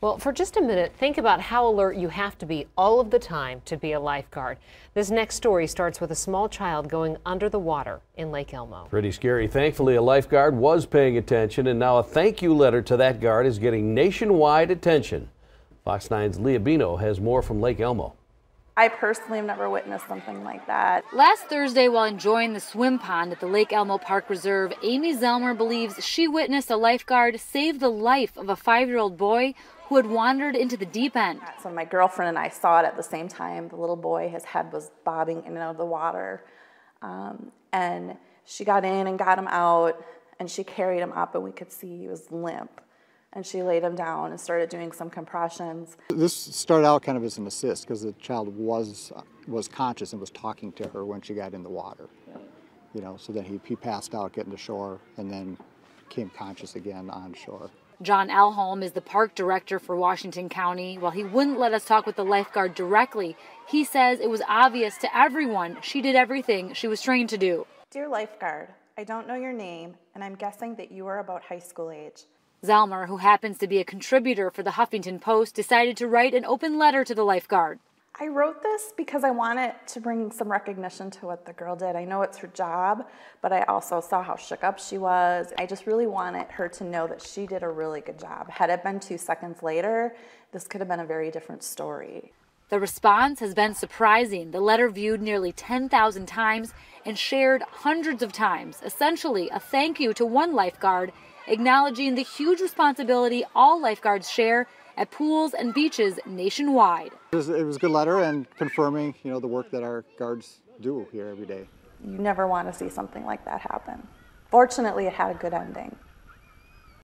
Well, for just a minute, think about how alert you have to be all of the time to be a lifeguard. This next story starts with a small child going under the water in Lake Elmo. Pretty scary. Thankfully, a lifeguard was paying attention, and now a thank you letter to that guard is getting nationwide attention. Fox 9's Leah Bino has more from Lake Elmo. I personally have never witnessed something like that. Last Thursday, while enjoying the swim pond at the Lake Elmo Park Reserve, Amy Zellmer believes she witnessed a lifeguard save the life of a five year old boy who had wandered into the deep end. So my girlfriend and I saw it at the same time. The little boy, his head was bobbing in and out of the water. Um, and she got in and got him out, and she carried him up, and we could see he was limp. And she laid him down and started doing some compressions. This started out kind of as an assist because the child was was conscious and was talking to her when she got in the water. You know, so then he, he passed out getting to shore and then became conscious again on shore. John Elholm is the park director for Washington County. While he wouldn't let us talk with the lifeguard directly, he says it was obvious to everyone she did everything she was trained to do. Dear lifeguard, I don't know your name, and I'm guessing that you are about high school age. Zellmer, who happens to be a contributor for the Huffington Post, decided to write an open letter to the lifeguard. I wrote this because I wanted to bring some recognition to what the girl did. I know it's her job, but I also saw how shook up she was. I just really wanted her to know that she did a really good job. Had it been two seconds later, this could have been a very different story. The response has been surprising. The letter viewed nearly 10,000 times and shared hundreds of times, essentially a thank you to one lifeguard acknowledging the huge responsibility all lifeguards share at pools and beaches nationwide. It was, it was a good letter and confirming, you know, the work that our guards do here every day. You never want to see something like that happen. Fortunately, it had a good ending.